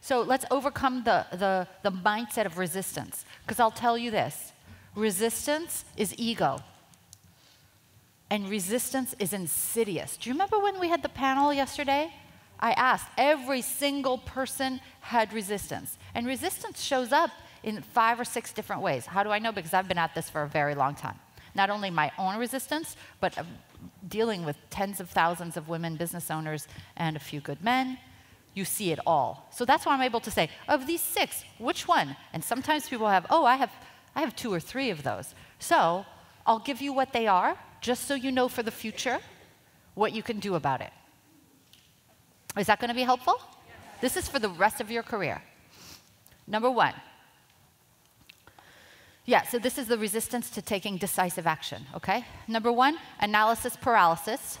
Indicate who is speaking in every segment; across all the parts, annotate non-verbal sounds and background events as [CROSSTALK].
Speaker 1: So let's overcome the, the, the mindset of resistance. Because I'll tell you this resistance is ego. And resistance is insidious. Do you remember when we had the panel yesterday? I asked, every single person had resistance. And resistance shows up in five or six different ways. How do I know? Because I've been at this for a very long time. Not only my own resistance, but uh, dealing with tens of thousands of women business owners and a few good men. You see it all. So that's why I'm able to say, of these six, which one? And sometimes people have, oh, I have, I have two or three of those. So I'll give you what they are, just so you know for the future what you can do about it. Is that going to be helpful? This is for the rest of your career. Number one. Yeah, so this is the resistance to taking decisive action, okay? Number one, analysis paralysis,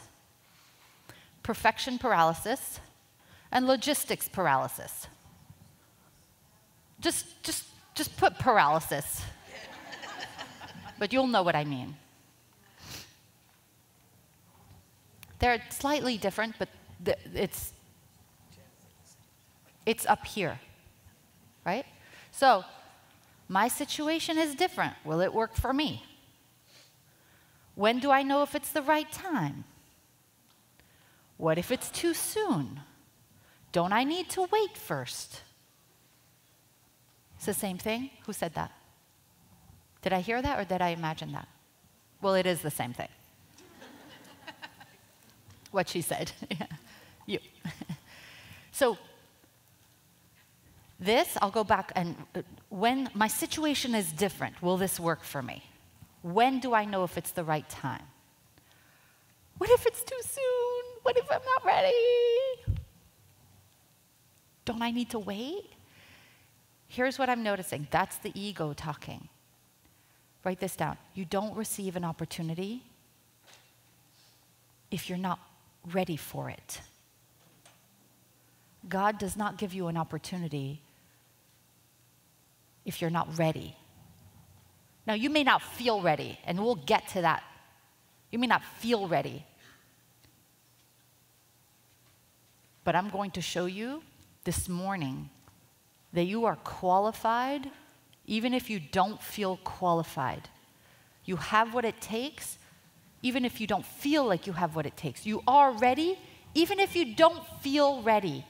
Speaker 1: perfection paralysis, and logistics paralysis. Just, just, just put paralysis. but you'll know what I mean. They're slightly different, but it's it's up here, right? So, my situation is different. Will it work for me? When do I know if it's the right time? What if it's too soon? Don't I need to wait first? It's the same thing. Who said that? Did I hear that or did I imagine that? Well, it is the same thing. [LAUGHS] what she said. [LAUGHS] you. [LAUGHS] so, this, I'll go back and uh, when my situation is different, will this work for me? When do I know if it's the right time? What if it's too soon? What if I'm not ready? Don't I need to wait? Here's what I'm noticing that's the ego talking. Write this down. You don't receive an opportunity if you're not ready for it. God does not give you an opportunity if you're not ready. Now, you may not feel ready, and we'll get to that. You may not feel ready. But I'm going to show you this morning that you are qualified even if you don't feel qualified. You have what it takes even if you don't feel like you have what it takes. You are ready even if you don't feel ready.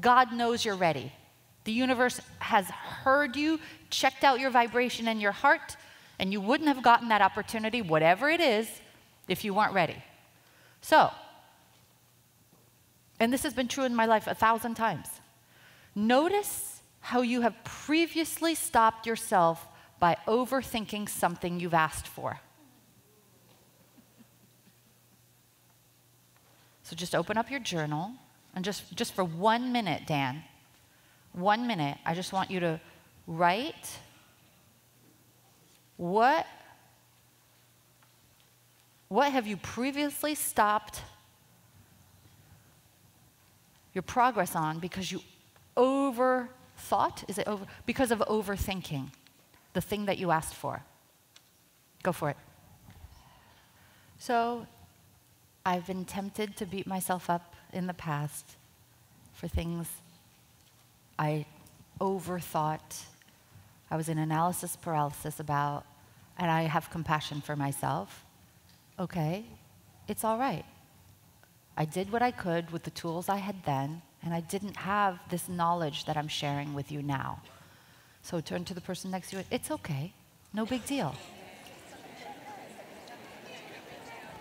Speaker 1: God knows you're ready. The universe has heard you, checked out your vibration and your heart, and you wouldn't have gotten that opportunity, whatever it is, if you weren't ready. So, and this has been true in my life a thousand times. Notice how you have previously stopped yourself by overthinking something you've asked for. So just open up your journal and just, just for one minute, Dan, one minute, I just want you to write what, what have you previously stopped your progress on because you overthought? Is it over? Because of overthinking the thing that you asked for. Go for it. So, I've been tempted to beat myself up in the past for things I overthought. I was in analysis paralysis about, and I have compassion for myself. Okay, it's all right. I did what I could with the tools I had then, and I didn't have this knowledge that I'm sharing with you now. So turn to the person next to you. It's okay. No big deal.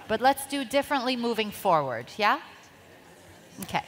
Speaker 1: But let's do differently moving forward, yeah? Okay.